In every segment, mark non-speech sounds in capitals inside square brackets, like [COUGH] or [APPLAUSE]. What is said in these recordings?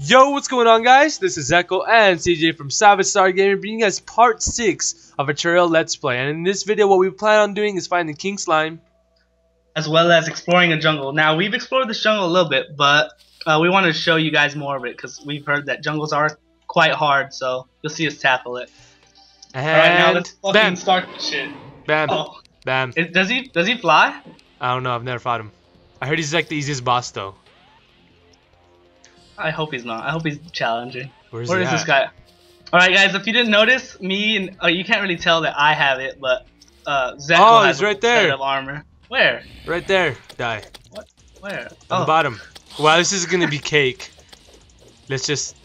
Yo, what's going on guys? This is Echo and CJ from Savage Star Gaming bringing you guys part 6 of Terraria Let's Play. And in this video what we plan on doing is finding King Slime. As well as exploring a jungle. Now, we've explored this jungle a little bit, but uh, we want to show you guys more of it because we've heard that jungles are quite hard, so you'll see us tackle it. And Alright, now let's fucking bam, start this shit. bam, Oh, bam. it, does he does he fly? I don't know, I've never fought him. I heard he's like the easiest boss though. I hope he's not. I hope he's challenging. Where's Where he is this guy? Alright guys, if you didn't notice, me and uh, you can't really tell that I have it, but uh Oh, has right set there. of armor. Where? Right there. Die. What? Where? On Oh. the bottom. Wow, this is gonna be cake. Let's just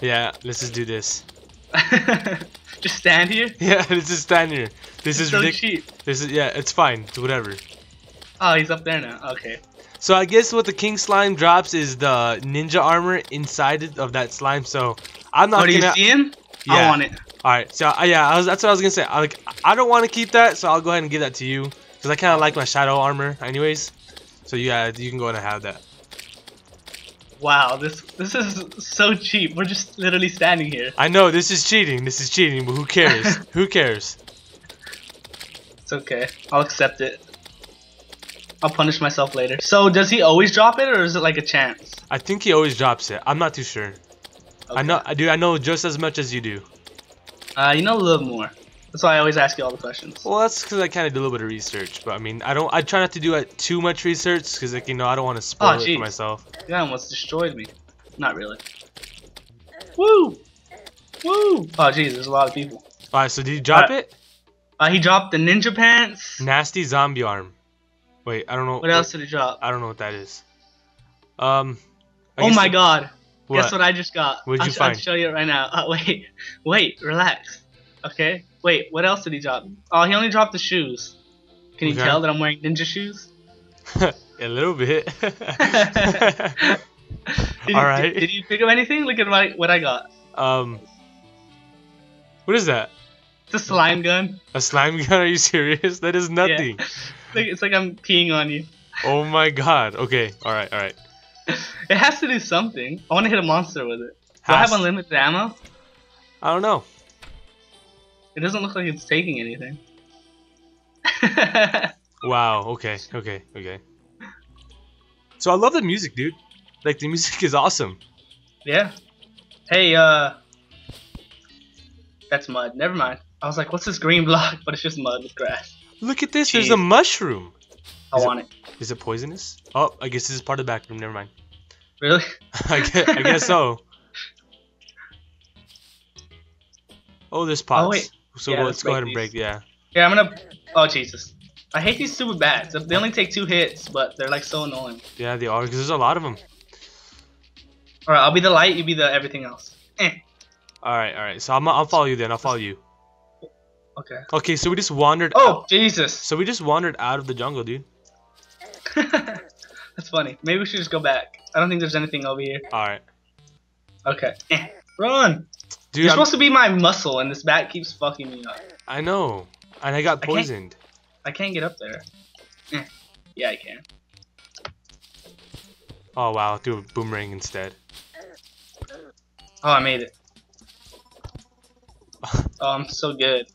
Yeah, let's just do this. [LAUGHS] Just stand here? Yeah, [LAUGHS] let's just stand here. This is so ridiculous. cheap. This is yeah, it's fine. It's whatever. Oh, he's up there now. Okay. So I guess what the king slime drops is the ninja armor inside of that slime. So I'm not What are you gonna. seeing? I want it. All right. So uh, yeah, I was, that's what I was gonna say. I, like I don't want to keep that, so I'll go ahead and give that to you because I kind of like my shadow armor, anyways. So yeah, you can go ahead and have that. Wow, this this is so cheap. We're just literally standing here. I know this is cheating. This is cheating, but who cares? [LAUGHS] who cares? It's okay. I'll accept it. I'll punish myself later. So does he always drop it, or is it like a chance? I think he always drops it. I'm not too sure. I know. I do. I know just as much as you do. Uh, you know a little more. That's why I always ask you all the questions. Well, that's because I kind of do a little bit of research, but I mean, I don't. I try not to do it too much research because, like, you know, I don't want to spoil Oh, it for myself. You almost destroyed me. Not really. Woo! Woo! Oh, jeez, there's a lot of people. All right, so did you drop Alright. it? Uh, he dropped the ninja pants. Nasty zombie arm. Wait, I don't know. What else did he drop? I don't know what that is. Um. I Oh my the- god! What? Guess what I just got? What'd I'll, you sh- I'll show you it right now. Uh, [LAUGHS] wait, wait, relax. Okay. Wait, what else did he drop? Oh, he only dropped the shoes. Can you tell that I'm wearing ninja shoes? [LAUGHS] a little bit. [LAUGHS] Did you, Alright. Did, did you pick up anything? Look at my, what I got. um. What is that? It's a slime gun. A slime gun? Are you serious? That is nothing. Look, it's like I'm peeing on you. Oh my god. Okay. All right. All right. It has to do something. I want to hit a monster with it. Do I have unlimited ammo? I don't know. It doesn't look like it's taking anything. [LAUGHS] Wow. Okay. Okay. Okay. So I love the music, dude. Like the music is awesome. yeah. Hey, uh. That's mud. Never mind. I was like, what's this green block? [LAUGHS] But it's just mud with grass. Look at this. There's a mushroom. I Is it- want it. Is it poisonous? Oh, I guess this is part of the back room. Never mind. Really? [LAUGHS] I guess, I guess so. [LAUGHS] Oh, there's pots. wait. So Yeah, go, let's go ahead and break. Yeah. Yeah, I'm gonna. Oh Jesus! I hate these super bats. They only take two hits, but they're like so annoying. Yeah, they are because there's a lot of them. All right, I'll be the light. You be the everything else. Eh. All right. All right. So I'm, I'll follow you then. I'll follow you. Okay. Okay. So we just wandered. Oh Jesus! So we just wandered out of the jungle, dude. [LAUGHS] That's funny. Maybe we should just go back. I don't think there's anything over here. All right. Okay. Eh. Run! Dude, You're I'm- supposed to be my muscle, and this bat keeps fucking me up. I know. And I got I can't- poisoned. I can't get up there. Eh. Yeah, I can. Oh wow, I'll do a boomerang instead. Oh, I made it. [LAUGHS] Oh, I'm so good.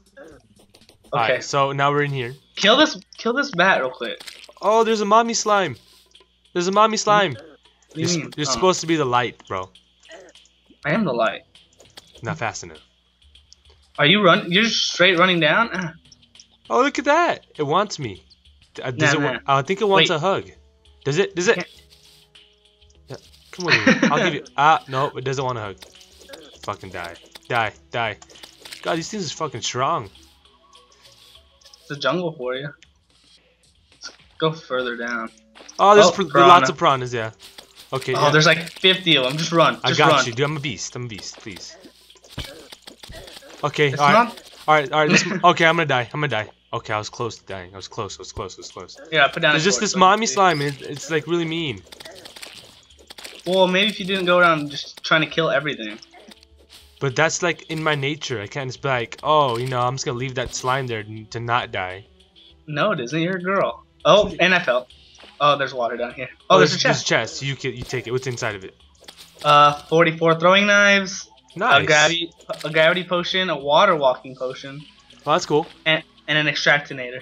Okay. So now we're in here. Kill this. Kill this bat real quick. Oh, there's a mommy slime. There's a mommy slime. You're, you you're Oh, supposed to be the light, bro. I am the light. Not fast enough. Are you run? You're straight running down. Ah. Oh, look at that. It wants me. Uh, does Nah, it? nah. I think it wants Wait. a hug. Does it? Does it? Yeah, come on. I'll give you. [LAUGHS] Ah, no, it doesn't want a hug. Fucking die. Die. Die. God, these things are fucking strong. It's a jungle for you. Let's go further down. Oh, there's Oh, pr- lots of piranhas, yeah. Okay, Oh, yeah. there's like 50 of them. Just run. I got run. you, dude. I'm a beast. I'm a beast. Please. Okay. It's all right. not. All right. All right. This, [LAUGHS] okay, I'm gonna die. I'm gonna die. Okay, I was close to dying. I was close. I was close. I was close. Yeah, put down. There's just this mommy slime. It, it's like really mean. Well, maybe if you didn't go around just trying to kill everything. But that's like in my nature. I can't just be like, oh, you know, I'm just gonna leave that slime there to not die. No, it isn't. You're a girl. Oh, and I fell. Oh, there's water down here. Oh, there's a chest. chest. You can you take it. What's inside of it? Uh, 44 throwing knives, Nice. a gravity a gravity potion, a water walking potion, Oh, that's cool. and and an extractinator.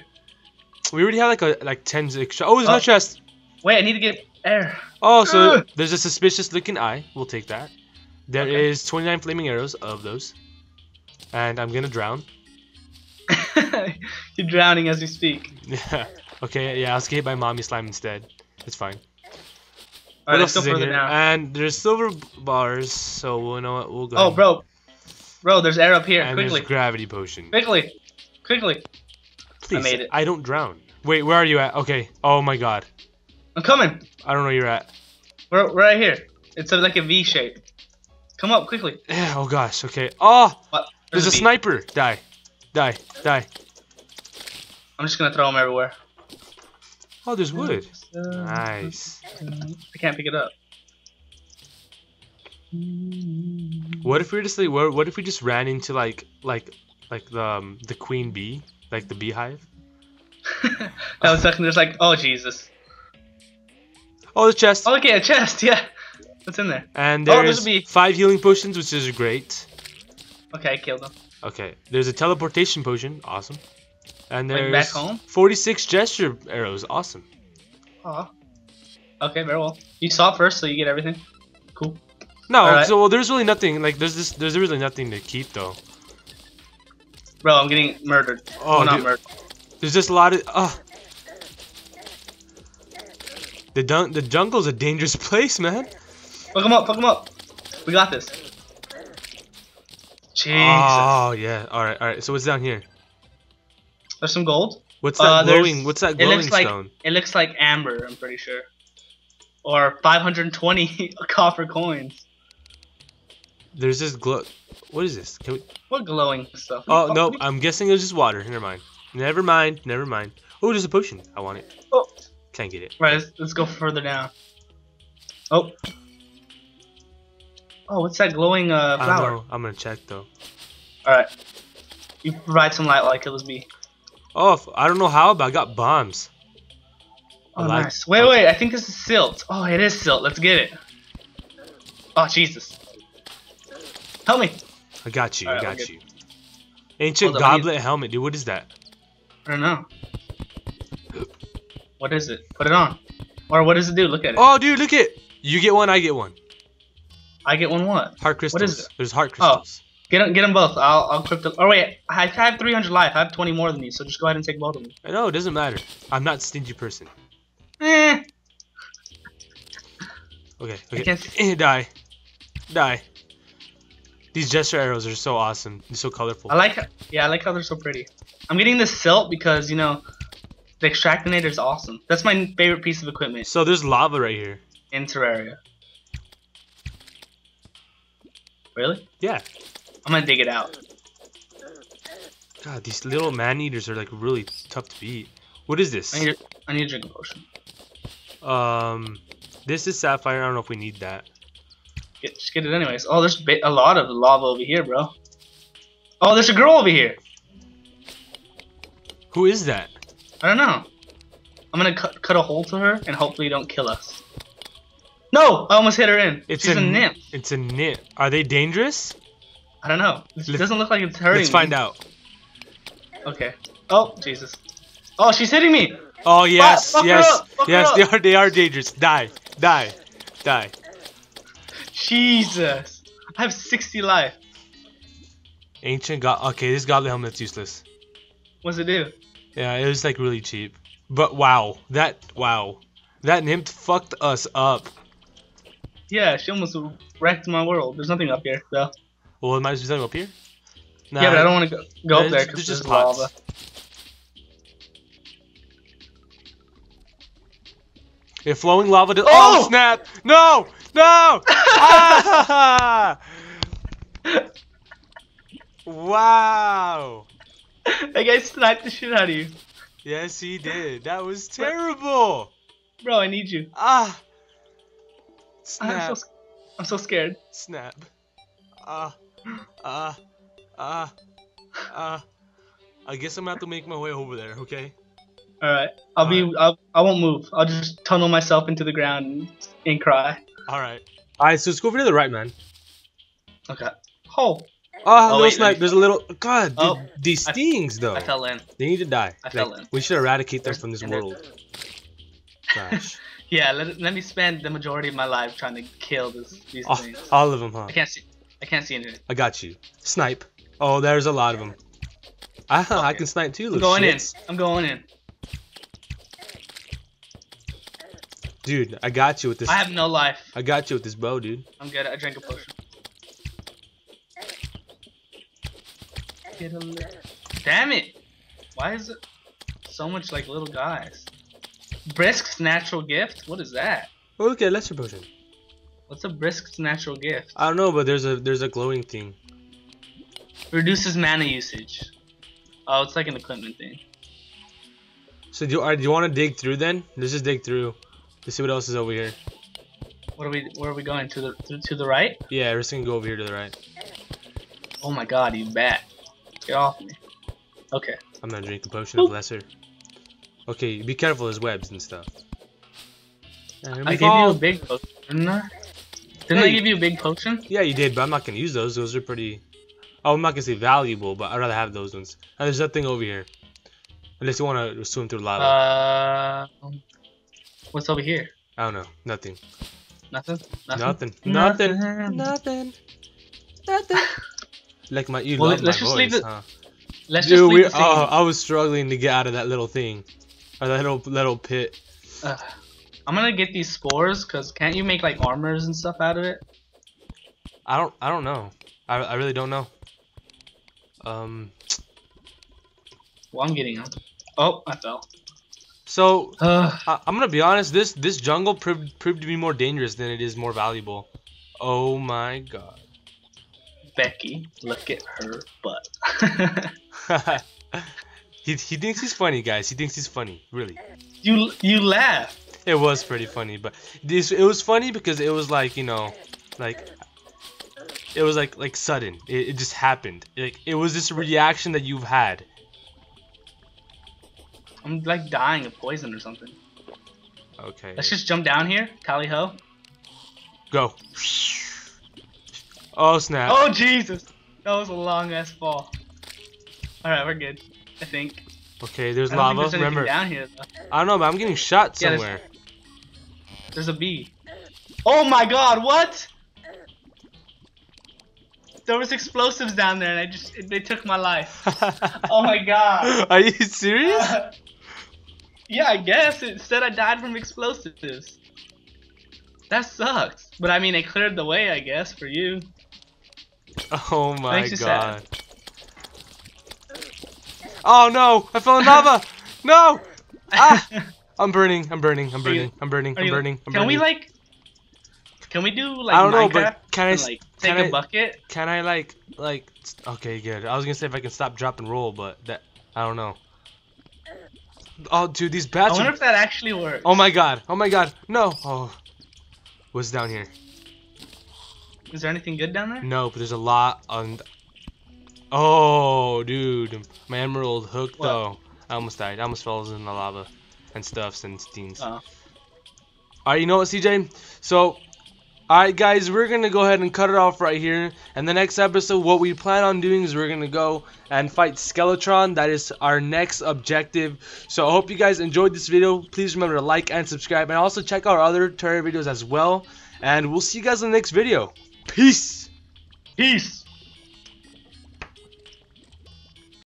We already have like a like ten extra. Oh, there's no Oh. chest. Wait, I need to get air. Oh, so there's a suspicious looking eye. We'll take that. There is Okay. 29 flaming arrows of those. And I'm gonna drown. [LAUGHS] You're drowning as we speak. Yeah. [LAUGHS] okay, yeah, I'll escape by mommy slime instead. It's fine. Alright, let's else go is in further here? down. And there's silver bars, so we'll know what we'll go. Oh, bro, bro, there's air up here. And quickly, there's gravity potion. quickly, quickly. Please, made it. I don't drown. Wait, where are you at? Okay. Oh my god. I'm coming. I don't know where you're at. We're, we're right here. It's like a V shape. Come up quickly. Yeah, oh gosh. Okay. Oh, What? there's a sniper. Die. Die. Die. I'm just gonna throw them everywhere. Oh, there's wood. Nice. I can't pick it up. What if we just like what, what if we just ran into like like like the um, the queen bee like the beehive? [LAUGHS] that was second. There's like, oh Jesus. Oh, the chest. Oh, okay, a chest. Yeah. What's in there? and oh, there's five healing potions, which is great. Okay, I killed them. Okay, there's a teleportation potion, awesome. And there's back home? 46 jester arrows, awesome. Oh. Okay, very well. You saw it first, so you get everything. Cool. No, Alright. so well, there's really nothing like there's this there's really nothing to keep though. Bro, I'm getting murdered. Oh, well, not murdered. There's just a lot of oh. The dun- the jungle's a dangerous [LAUGHS] place, man. Fuck him up, fuck him up. We got this. Jesus. Oh yeah. All right, all right. So what's down here? There's some gold. What's that Uh, glowing? What's that It glowing looks like stone? it looks like amber. I'm pretty sure. Or 520 [LAUGHS] copper coins. There's this glow. What is this? Can we? What glowing stuff? Oh no, we- I'm guessing it was just water. Never mind. Never mind. Never mind. Oh, there's a potion. I want it. Oh. Can't get it. Right, let's, let's go further down. Oh. Oh, what's that glowing uh, I don't know. I'm gonna check though. Alright. You provide some light like it was me. Oh, I don't know how, but I got bombs. Oh, like- nice. Wait, wait, I think this is silt. Oh, it is silt. Let's get it. Oh, Jesus. Help me. I got you. I got you. Ancient Hold on, we need- cobalt helmet, dude. What is that? I don't know. What is it? Put it on. Or what does it do? Look at it. Oh, dude, look it. You get one. I get one. I get one what? Heart crystals. is it? There's heart Oh. crystals. Get them, get them both. I'll, I'll equip them. Oh wait, I have 300 life. I have 20 more than you, so just go ahead and take both of them. No, it doesn't matter. I'm not a stingy person. Eh. Okay. I Okay. [LAUGHS] die. Die. These jester arrows are so awesome. They're so colorful. I like. Yeah, I like how they're so pretty. I'm getting the silt because you know, the extractinator is awesome. That's my favorite piece of equipment So there's lava right here. in Terraria. Really? Yeah. I'm gonna dig it out. God, these little man eaters are like really tough to beat. What is this? I need. A, I need a drink potion. Um, this is sapphire. I don't know if we need that. Get, just get it anyways. Oh, there's a lot of lava over here, bro. Oh, there's a girl over here. Who is that? I don't know. I'm gonna cut, cut a hole to her and hopefully don't kill us. No, I almost hit her in. It's She's a, a nymph. It's a nymph. Are they dangerous? I don't know. It Let's- doesn't look like it's hurting. Let's find me. out. Okay. Oh Jesus. Oh, she's hitting me. Oh yes, yes, up, fuck her yes. They are. They are dangerous. Die, die, die. Jesus. I have 60 life. Ancient god. Okay, this godly helmet's useless. What's it do? Yeah, it was like really cheap. But wow, that wow, that nymph fucked us up. Yeah, she almost wrecked my world. There's nothing up here though. Well, it might be something up here. Nah, yeah, but I don't want to go, go there's- up there there's because just there's pots. lava. If flowing lava. Does- Oh! oh snap! No! No! ah! [LAUGHS] [LAUGHS] Wow! that guy sniped the shit out of you. Yes, he did. That was terrible. Bro, I need you. Ah! I'm so, I'm so scared. Snap! Ah! Ah! Ah! Ah! I guess I'm gonna have to make my way over there. Okay. All right, I'll be. I'll, I won't move. I'll just tunnel myself into the ground and, and cry. All right. Alright, so let's go over to the right, man. Okay. Oh, Oh, Oh, little wait, snipe. There's a little. God, dude, Oh, these I- stings though. I fell in. They need to die. I fell in. we should eradicate them from this world. [LAUGHS] Gosh. Yeah, let, let me spend the majority of my life trying to kill this, these all, things. all of them, huh? I can't see. I can't see anything. I got you. Snipe. Oh, there's a lot of them. I, [LAUGHS] I can snipe too. I'm going shits. in. I'm going in. Dude, I got you with this. I have no life. I got you with this bow, dude. I'm good. I drank a potion. Damn it! Why is it so much like little guys? Brisk's natural gift? What is that? Oh, look at lesser potion. What's a Brisk's natural gift? I don't know, but there's a there's a glowing thing. Reduces mana usage. Oh, it's like an equipment thing. So do you, alright, do you want to dig through then? Let's just dig through to see what else is over here. What are we? Where are we going? To the to, to the right? Yeah, we're just gonna go over here to the right. Oh my god, you bat! Get off me. Okay. I'm not drinking potion of lesser. Okay, be careful. There's webs and stuff. And here I we gave you a big potion, didn't I? Didn't Hey. I give you a big potion? Yeah, you did, but I'm not gonna use those. Those are pretty. Oh, I'm not gonna say valuable, but I'd rather have those ones. And there's nothing over here. Unless you want to swim through lava. Uh, what's over here? I don't know. Nothing. Nothing. Nothing. Nothing. Nothing. Nothing. Nothing. like my, you Well, love let's my just voice, leave it- huh? Let's Dude, just we, leave the scene. oh, I was struggling to get out of that little thing, or that little little pit. Ugh. I'm gonna get these spores, cause can't you make like armors and stuff out of it? I don't. I don't know. I, I really don't know. Um. Well, I'm getting them. Oh, I fell. So uh, I, I'm gonna be honest. This this jungle proved proved to be more dangerous than it is more valuable. Oh my god. Becky, look at her butt. [LAUGHS] [LAUGHS] he he thinks he's funny, guys. He thinks he's funny. Really. you you laugh. It was pretty funny, but this it was funny because it was like you know, like it was like like sudden. It, it just happened. Like it was this reaction that you've had. I'm like dying of poison or something. Okay. Let's just jump down here, tally ho. Go. Oh snap. Oh Jesus, that was a long ass fall. All right, we're good. I think. Okay, there's lava. there's Remember, down here. Though. I don't know, but I'm getting shot Yeah, there's- somewhere. There's a bee. Oh my God! What? There was explosives down there, and I just they took my life. Oh my God. [LAUGHS] Are you serious? [LAUGHS] yeah, I guess it said I died from explosives. That sucks. But I mean, it cleared the way, I guess, for you. Oh my god. Oh no! I fell in lava! [LAUGHS] No! Ah! I'm burning, I'm burning, I'm burning, I'm burning, I'm burning, I'm can we like? Can we do like I don't know, Minecraft but can I like take can a I- bucket? Can I like like okay good. I was gonna say if I can stop, drop, and roll, but that I don't know. Oh dude, these bats. I wonder are if that actually works. Oh my god, oh my god, no! Oh what's down here? Is there anything good down there? No, but there's a lot on Oh dude, my emerald hook What? though. I almost died. I almost fell in the lava and stuffs and steams. Oh. Alright, you know what, CJ? So, alright, guys, we're gonna go ahead and cut it off right here. And the next episode, what we plan on doing is we're gonna go and fight Skeletron. That is our next objective. So, I hope you guys enjoyed this video. Please remember to like and subscribe. And also check out our other Terraria videos as well. And we'll see you guys in the next video. Peace! Peace.